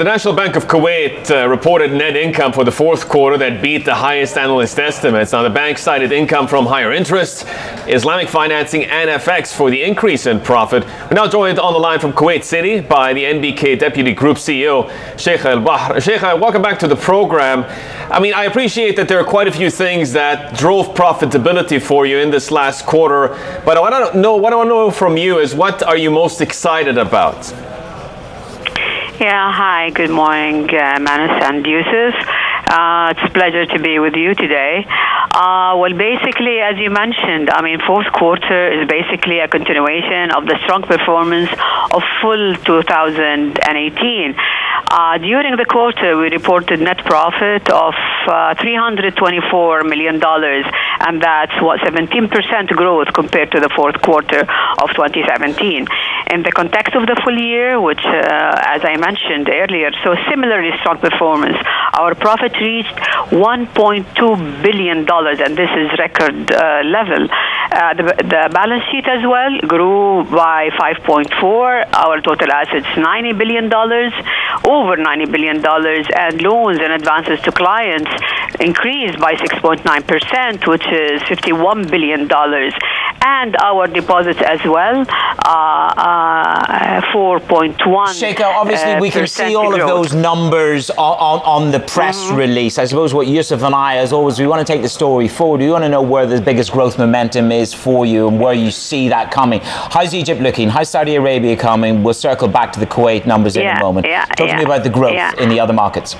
The National Bank of Kuwait uh, reported net income for the fourth quarter that beat the highest analyst estimates. Now, the bank cited income from higher interest, Islamic financing, and FX for the increase in profit. We're now joined on the line from Kuwait City by the NBK Deputy Group CEO, Sheikh Al Bahar. Sheikh, welcome back to the program. I mean, I appreciate that there are quite a few things that drove profitability for you in this last quarter, but what I to know, what I want to know from you is what are you most excited about? Yeah, hi, good morning, uh, Manus and Yusuf. Uh, it's a pleasure to be with you today. Uh, well, basically, as you mentioned, I mean, fourth quarter is basically a continuation of the strong performance of full 2018. Uh, during the quarter, we reported net profit of uh, $324 million, and that's what 17% growth compared to the fourth quarter of 2017. In the context of the full year, which, uh, as I mentioned earlier, so similarly strong performance, our profit reached $1.2 billion, and this is record uh, level. Uh, the, the, balance sheet as well grew by 5.4. Our total assets $90 billion, over $90 billion, and loans and advances to clients increased by 6.9%, which is $51 billion and our deposits as well, uh, uh, 4.1. Sheikha, obviously uh, we can see all growth. of those numbers on, on, on the press mm-hmm. release. I suppose what Yusuf and I, as always, we want to take the story forward. We want to know where the biggest growth momentum is for you and where you see that coming. How's Egypt looking? How's Saudi Arabia coming? We'll circle back to the Kuwait numbers yeah, in a moment. Yeah, Talk yeah, to me about the growth in the other markets.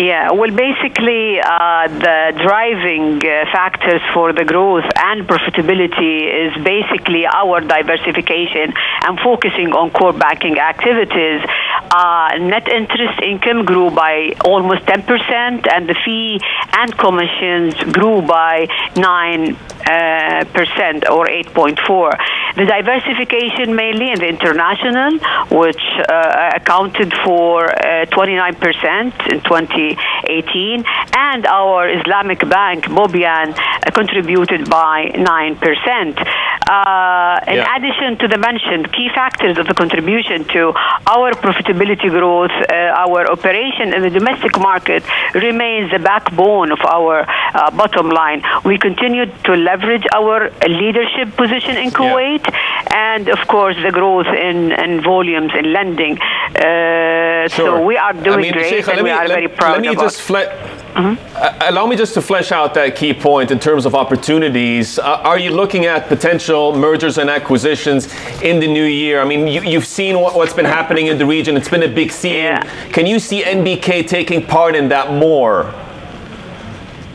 Yeah, well, basically, uh, the driving uh, factors for the growth and profitability is basically our diversification and focusing on core banking activities. Uh, net interest income grew by almost 10%, and the fee and commissions grew by 9 uh, percent or 8.4. The diversification mainly in the international, which uh, accounted for 29% uh, in 2018, and our Islamic bank, Boubyan, contributed by 9%. Uh, in yeah. addition to the mentioned key factors of the contribution to our profitability growth, uh, our operation in the domestic market remains the backbone of our uh, bottom line. We continue to leverage our leadership position in Kuwait yeah. and, of course, the growth in, in volumes in lending. Uh, sure. So we are doing I mean, great and we are let, very proud let me Mm-hmm. Uh, allow me just to flesh out that key point in terms of opportunities. Uh, are you looking at potential mergers and acquisitions in the new year? I mean, you, have seen what, has been happening in the region. It's been a big scene. Yeah. Can you see NBK taking part in that more?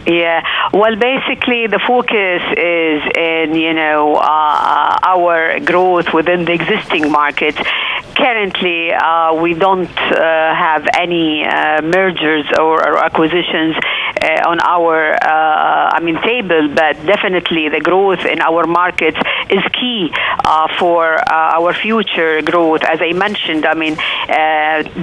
Yeah, well, basically, the focus is in you know uh, our growth within the existing markets. Currently, uh, we don't uh, have any uh, mergers or, or acquisitions uh, on our, uh, I mean, table, but definitely the growth in our markets is key for our future growth. As I mentioned, I mean,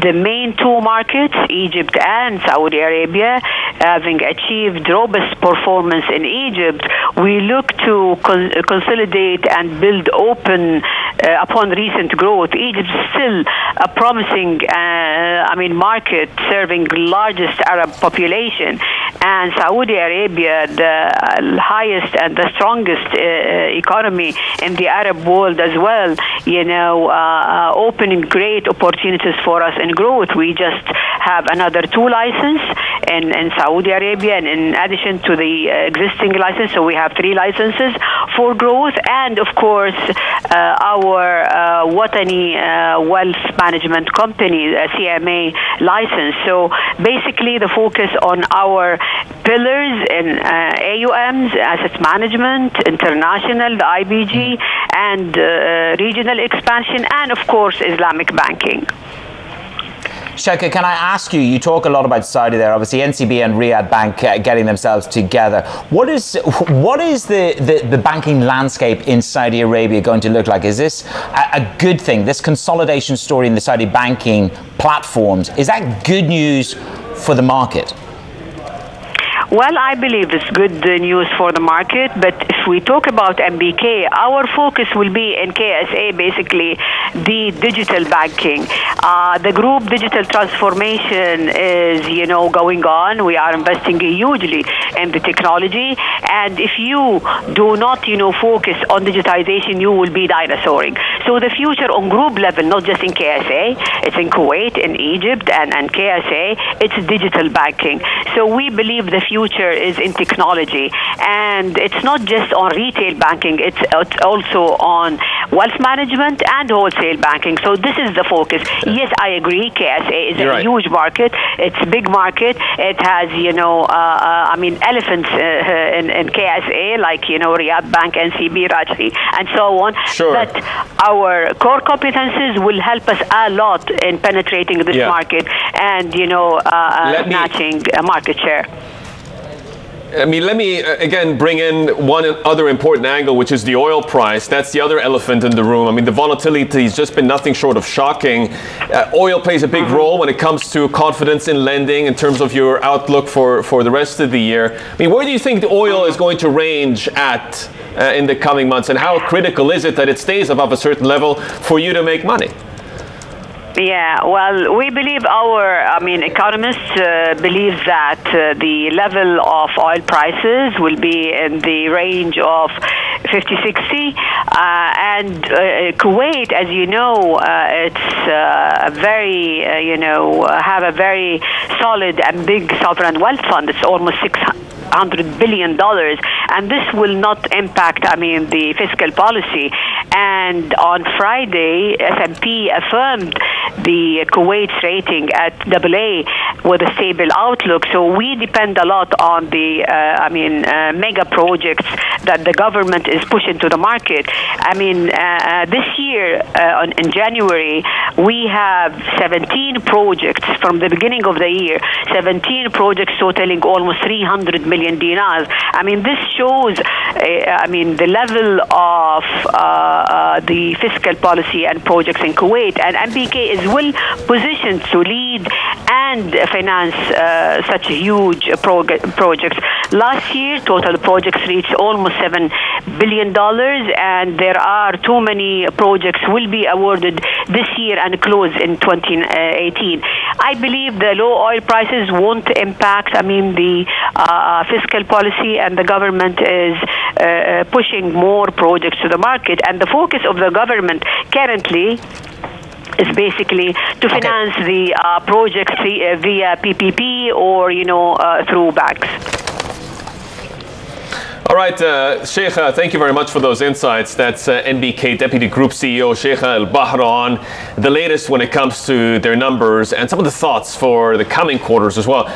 the main two markets, Egypt and Saudi Arabia, having achieved robust performance in Egypt, we look to con- consolidate and build open uh, upon recent growth. Egypt is still a promising, uh, I mean, market serving largest Arab population, and Saudi Arabia, the highest and the strongest uh, economy in the Arab world as well, you know, uh, uh, opening great opportunities for us in growth. We just have another two license in, in Saudi Arabia, and in addition to the uh, existing license, so we have three licenses for growth, and of course, uh, our uh, Watani uh, Wealth Management Company, CMA license. So basically, the focus on our pillars in uh, AUMs, asset management, international, the IBG, and uh, regional expansion, and of course, Islamic banking. Sheikha, can I ask you? You talk a lot about Saudi there. Obviously, NCB and Riyad Bank uh, getting themselves together. What is what is the, the, the, banking landscape in Saudi Arabia going to look like? Is this a, a good thing? This consolidation story in the Saudi banking platforms is that good news for the market? Well, I believe it's good news for the market, but if we talk about NBK, our focus will be in KSA, basically the digital banking. Uh, the group digital transformation is, you know, going on. We are investing hugely in the technology, and if you do not, you know, focus on digitization, you will be dinosauring. So the future on group level, not just in KSA, it's in Kuwait, in Egypt, and, and KSA, it's digital banking. So we believe the future is in technology. And it's not just on retail banking, it's, it's also on wealth management and wholesale banking. So this is the focus. Yes, I agree, KSA is You're a right. huge market. It's a big market. It has, you know, uh, uh, I mean, elephants uh, in, in, KSA, like, you know, Riyad Bank, NCB, Rajhi, and so on. Sure. But our core competences will help us a lot in penetrating this yeah. market and, you know, uh, uh snatching me, market share. I mean, let me uh, again bring in one other important angle, which is the oil price. That's the other elephant in the room. I mean, the volatility has just been nothing short of shocking. Uh, oil plays a big mm-hmm. role when it comes to confidence in lending in terms of your outlook for, for the rest of the year. I mean, where do you think the oil is going to range at uh, in the coming months, and how critical is it that it stays above a certain level for you to make money? Yeah, well, we believe our, I mean, economists uh, believe that uh, the level of oil prices will be in the range of 50, 60. Uh, and uh, Kuwait, as you know, uh, it's uh, a very, you know, have a very solid and big sovereign wealth fund. It's almost 600 billion dollars, and this will not impact, I mean, the fiscal policy. And on Friday, S&P affirmed the Kuwait's rating at AA with a stable outlook. So we depend a lot on the, uh, I mean, uh, mega projects that the government is pushing to the market. I mean, uh, uh this year uh, in January, we have 17 projects from the beginning of the year, 17 projects totaling almost 300 million dinars. I mean, this shows, uh, I mean, the level of the fiscal policy and projects in Kuwait. And NBK is well positioned to lead and finance uh, such huge projects. Last year, total projects reached almost seven billion dollars, and there are too many projects will be awarded this year and close in 2018. I believe the low oil prices won't impact. I mean, the uh, fiscal policy and the government is uh, uh pushing more projects to the market, and the focus of the government currently is basically to finance okay. the uh, projects via, via PPP or you know uh, through banks. All right, uh, Sheikha, thank you very much for those insights. That's uh, NBK Deputy Group CEO Sheikha Al Bahran. The latest when it comes to their numbers and some of the thoughts for the coming quarters as well.